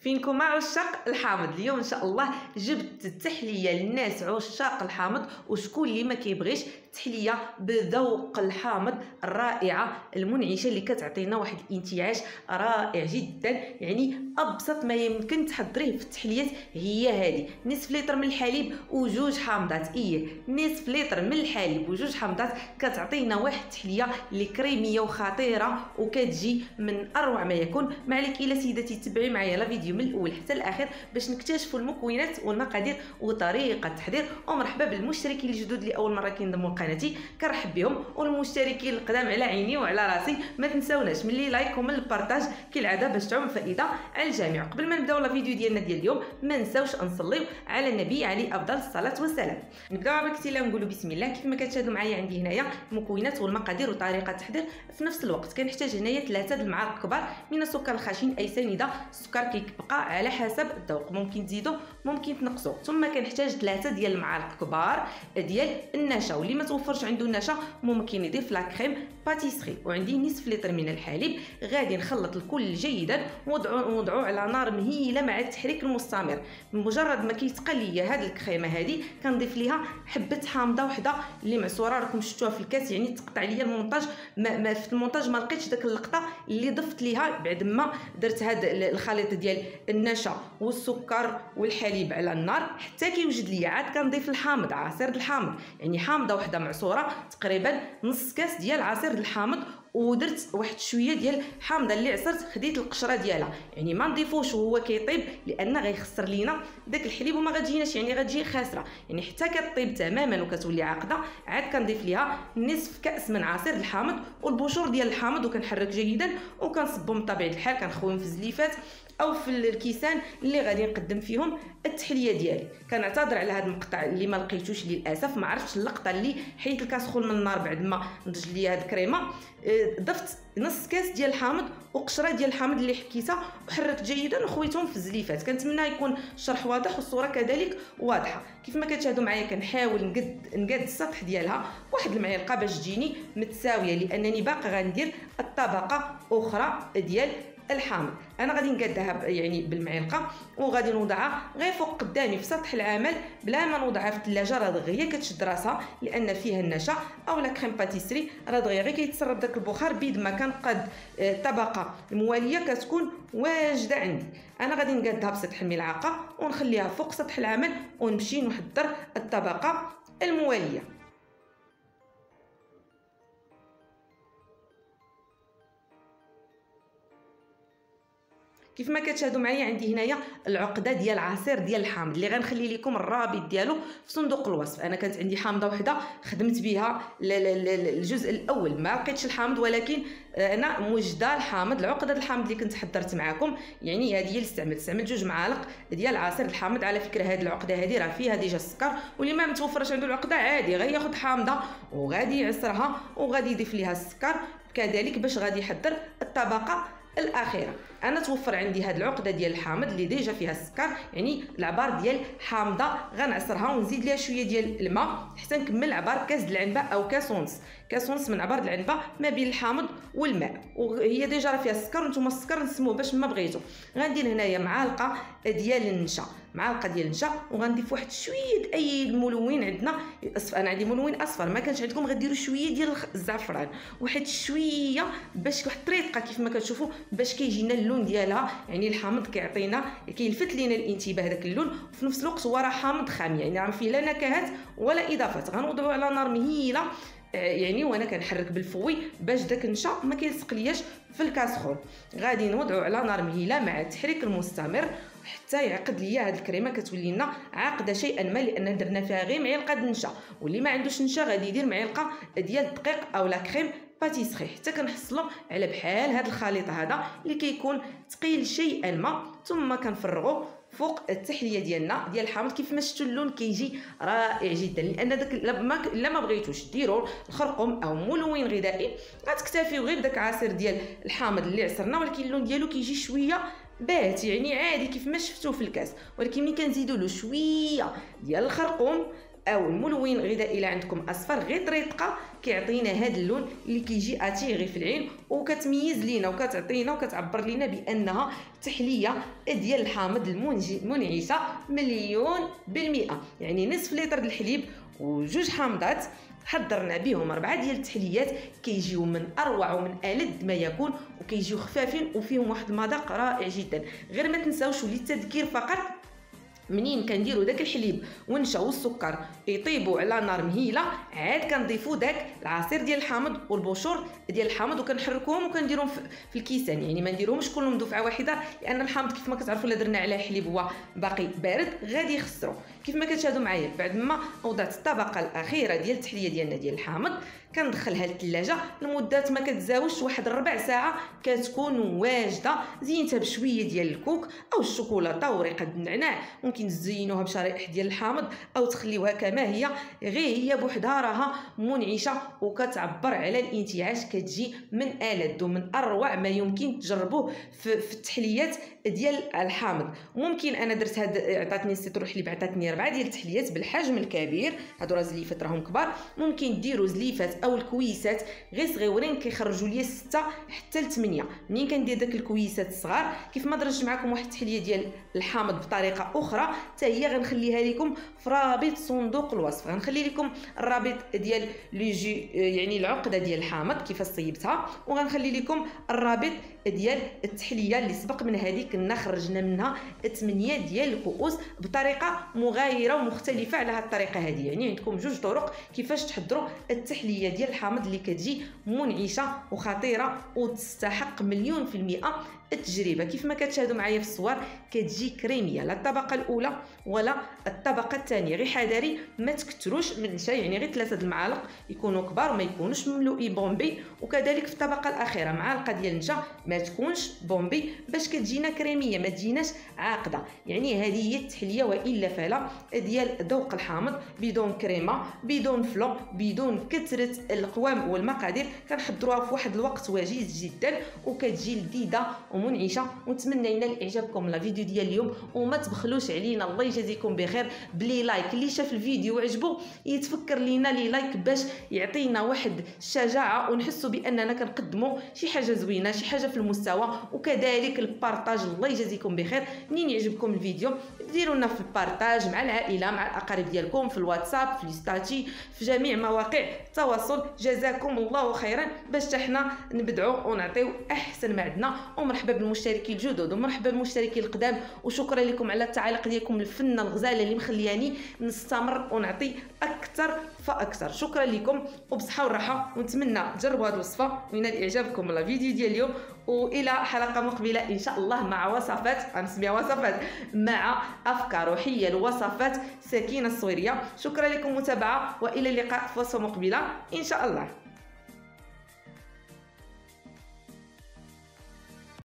فينكم مع عشاق الحامض؟ اليوم إن شاء الله جبت التحلية للناس عشاق الحامض وشكون اللي ما كيبغيش تحليه بذوق الحامض الرائعة المنعشة اللي كتعطينا واحد الانتعاش رائع جدا. يعني أبسط ما يمكن تحضريه في التحليات هي هذه. نصف لتر من الحليب وجوج حامضات. إيه نصف لتر من الحليب وجوج حامضات كتعطينا واحد التحلية اللي كريميه وخطيرة وكتجي من أروع ما يكون. ما عليك إلا سيدتي تبعي معايا لا فيديو من الأول حتى الاخير باش نكتشفوا المكونات والمقادير وطريقة التحضير. ومرحبا بالمشتركين الجدد اللي أول مرة كينضموا لقناتي كنرحب بهم والمشتركين القدام على عيني وعلى راسي. ما تنساوناش من les likes ومن ال partage كالعادة باش تعم فائدة على الجميع. قبل ما نبداو la vidéo ديالنا ديال اليوم ما نساوش نصليو على النبي عليه أفضل الصلاة والسلام. نبداو ببركة الله نقولوا بسم الله. كيف ما كتشاهدوا معايا عندي هنايا المكونات والمقادير وطريقة التحضير في نفس الوقت. كنحتاج هنايا ثلاثة المعالق كبار من السكر الخشن أي سنيدة. السكر كيبقى على حسب الذوق. ممكن تزيدوا ممكن تنقصوا ثم كنحتاج ثلاثة ديال المعالق كبار ديال النشا. واللي ما توفرش عنده النشا ممكن يضيف لا كريم باتيسري وعندي نصف لتر من الحليب. غادي نخلط الكل جيدا ونوضعو على نار مهيلة مع التحريك المستمر. بمجرد ما كيتقل ليا هاد الكريمة هادي كنضيف ليها حبة حامضة وحدة اللي معصورة. راكم شفتوها في الكاس يعني تقطع ليا المونتاج. ما, ما في المونتاج ما لقيتش داك اللقطة اللي ضفت ليها بعد ما درت هاد الخليط ديال النشا والسكر والحليب على النار. حتى كيوجد ليا عاد كنضيف الحامض عصير الحامض. يعني حامضة وحدة معصورة تقريبا نص كاس ديال عصير الحامض ودرت واحد شوية ديال حامضه اللي عصرت خديت القشرة ديالها. يعني ما نضيفوش وهو كيطيب لأن غيخسر لينا داك الحليب وما غتجيناش يعني غتجي خاسرة. يعني حتى كطيب تماما وكتولي عاقدة عاد كنضيف ليها نصف كأس من عصير الحامض والبشور ديال الحامض وكنحرك جيدا وكنصبهم بطبيعة الحال كنخويهم في الزليفات. أو في الكيسان اللي غادي نقدم فيهم التحلية ديالي. كنعتذر على هذا المقطع اللي ما لقيتوش للأسف ما عرفتش اللقطة اللي حيت الكاسخول من النار بعد ما نضج لي هاد الكريمة. ضفت نص كاس ديال الحامض وقشرة ديال الحامض اللي حكيتها وحركت جيدا وخويتهم في الزليفات. كنتمنى يكون الشرح واضح والصورة كذلك واضحة. كيف ما كتشاهدوا معايا كنحاول نقد نقاد السطح ديالها واحد المعلقة باش تجيني متساوية لأنني باقا غندير الطبقة أخرى ديال الحامض. أنا غادي نقادها يعني بالمعلقة وغادي نوضعها غير فوق قدامي في سطح العمل بلا ما نوضعها في الثلاجة. راه دغيا كتشد راسها لأن فيها النشا أو لا كريم باتيسري راه دغيا غير كيتسرب داك البخار بيد ما كان قد الطبقه الموالية كتكون واجدة عندي. أنا غادي نقادها بسطح الملعقة ونخليها فوق سطح العمل ونمشي نحضر الطبقة الموالية. كيف ما كتشاهدوا معايا عندي هنايا العقدة ديال عصير ديال الحامض اللي غنخلي لكم الرابط ديالو في صندوق الوصف. أنا كانت عندي حامضة وحدة خدمت بها الجزء الأول. ما لقيتش الحامض ولكن أنا موجده الحامض العقدة الحامض اللي كنت حضرت معكم يعني هذه هي اللي استعملت استعملت جوج معالق ديال عصير الحامض. على فكرة هذه العقدة هذه راه فيها ديجا السكر واللي ما متوفرش عنده العقدة عادي. غير ياخذ حامضة وغادي يعصرها وغادي يضيف ليها السكر. كذلك باش غادي يحضر الطبقة الأخيرة. أنا توفر عندي هاد العقدة ديال الحامض اللي déjà فيها السكر يعني العبار ديال حامضه غنعصرها ونزيد ليها شوية ديال الماء حتى نكمل عبار كاس العنبة أو كاس ونص. كاس ونص من عبار العنبة ما بين الحامض والماء. وهي déjà راه فيها السكر وأنتم السكر نسموه باش ما بغيتو. غندير هنايا معلقة ديال النشا. معلقه ديال النشا وغنضيف واحد شوية أي ملون عندنا اصفر أنا عندي ملون أصفر ما كانش عندكم غديروا شوية ديال الزعفران. واحد شوية باش واحد الطريقة كيف ما كتشوفوا باش كيجينا اللون ديالها يعني الحامض كيعطينا كيلفت لينا الانتباه داك اللون وفي نفس الوقت هو راه حامض خام يعني راه فيه لا نكهات ولا إضافات. غنوضعو على نار مهيلة يعني وأنا كنحرك بالفوي باش داك النشا ما كيلصق لياش في الكاسخول غادي نوضعو على نار مهيلة مع التحريك المستمر حتى يعقد ليا هاد الكريمة كتولي لنا عاقدة شيئا ما لأن درنا فيها غير معلقة النشا واللي ما عندوش نشا غادي يدير معلقة ديال الدقيق أو لا كريم باتيسري. حتى كنحصلوا على بحال هذا الخليط هذا اللي كيكون ثقيل شيئا ما ثم كنفرغوا فوق التحلية ديالنا ديال الحامض. كيف ما شفتوا اللون كيجي رائع جدا. لأن داك إلا ما بغيتوش ديروا الخرقوم أو ملون غذائي غتكتفيو غير بداك عصير ديال الحامض اللي عصرنا ولكن اللون ديالو كيجي شوية بات يعني عادي كيف ما شفتوه في الكاس. ولكن ملي كنزيدوا له شوية ديال الخرقوم أو الملون الغذائي اللي عندكم أصفر غير طريقة كيعطينا هذا اللون اللي كيجي اتيغي في العين وكتميز لينا وكتعطينا وكتعبر لينا بأنها تحلية ديال الحامض المنعشة مليون بالمئة. يعني نصف لتر الحليب وجوج حامضات. حضرنا بهم أربعة ديال التحليات كيجيو من أروع ومن الذ ما يكون وكيجيو خفافين وفيهم واحد المذاق رائع جدا. غير ما تنساوش للتذكير فقط منين كنديروا داك الحليب والنشا والسكر يطيبوا على نار مهيلة عاد كنضيفوا داك العصير ديال الحامض والبشور ديال الحامض وكنحركوهم وكنديرهم في الكيسان. يعني ما نديروهمش كلهم دفعة واحدة لأن الحامض كيف ما كتعرفوا إلا درنا عليه حليب هو باقي بارد غادي يخسروا كيف ما كتشاهدوا معايا بعد ما وضعت الطبقة الأخيرة ديال التحلية ديالنا ديال الحامض كندخلها للثلاجه لمده ما كتزاوش واحد ربع ساعة كتكون واجدة زينتها بشوية ديال الكوك أو الشوكولاتة وريقة النعناع. ممكن تزينوها بشرائح ديال الحامض أو تخليوها كما هي غير هي بوحدها راها منعشة وكتعبر على الانتعاش كتجي من الذ ومن أروع ما يمكن تجربوه في, في التحليات ديال الحامض. ممكن أنا درت هاد عطاتني السيترو حليب عطاتني ربعة ديال التحليات بالحجم الكبير هادو راه زليفات راهم كبار. ممكن ديروا زليفات أو الكويسات غير صغيورين كيخرجوا ليا 6 حتى ل 8 منين كندير داك الكويسات الصغار؟ كيف ما درجت معكم واحد التحلية ديال الحامض بطريقة أخرى حتى هي غنخليها لكم في رابط صندوق الوصف. غنخلي لكم الرابط ديال لي يعني العقدة ديال الحامض كيفاش صيبتها وغنخلي لكم الرابط ديال التحلية اللي سبق من هذيك كنا خرجنا منها 8 ديال الكؤوس بطريقة مغايرة ومختلفة على هذه الطريقة هذه يعني عندكم جوج طرق كيفاش تحضروا التحلية ديال الحامض اللي كتجي منعشة وخطيرة وتستحق مليون في المئة التجربة. كيف ما كتشاهدوا معايا في الصور كتجي كريمية. لا الطبقة الأولى ولا الطبقة الثانية. غير حذاري ما تكثروش من الشاي يعني غير ثلاثة المعالق يكونوا كبار ما يكونوش مملوئين بومبي. وكذلك في الطبقة الأخيرة معلقه ديال النشا ما تكونش بومبي باش كتجينا كريمية ما تجيناش عاقدة. يعني هذه هي التحلية وإلا فلا ديال ذوق الحامض. بدون كريمة بدون flan بدون كثرة القوام والمقادير. كنحضروها في واحد الوقت وجيز جدا وكتجي لذيذة ومنعشة. ونتمنى ينال اعجابكم la vidéo ديال اليوم وما تبخلوش علينا الله يجازيكم بخير. ب les likes اللي شاف الفيديو وعجبو يتفكر لينا les likes باش يعطينا واحد الشجاعة ونحسوا بأننا كنقدموا شي حاجة زوينة شي حاجة في المستوى. وكذلك ال partage الله يجازيكم بخير. منين يعجبكم الفيديو؟ ديروا لنا في البارطاج مع العائلة مع الأقارب ديالكم في الواتساب في الستاتي في جميع مواقع التواصل. جزاكم الله خيرا. باش حنا نبدعوا ونعطيو أحسن ما عندنا ومرحبا بالمشتركين الجدد ومرحبا بالمشتركين القدام. وشكرا لكم على التعاليق ديالكم. الفنه الغزاله اللي مخلياني نستمر ونعطي أكثر فأكثر. شكرا لكم وبصحة وراحه ونتمنى تجربوا هذه الوصفة وينال إعجابكم لا فيديو ديال اليوم وإلى حلقة مقبلة إن شاء الله مع وصفات غنسميها وصفات مع أفكار وحيل وصفات سكينه الصويريه شكرا لكم متابعة وإلى اللقاء في وصفة مقبلة إن شاء الله.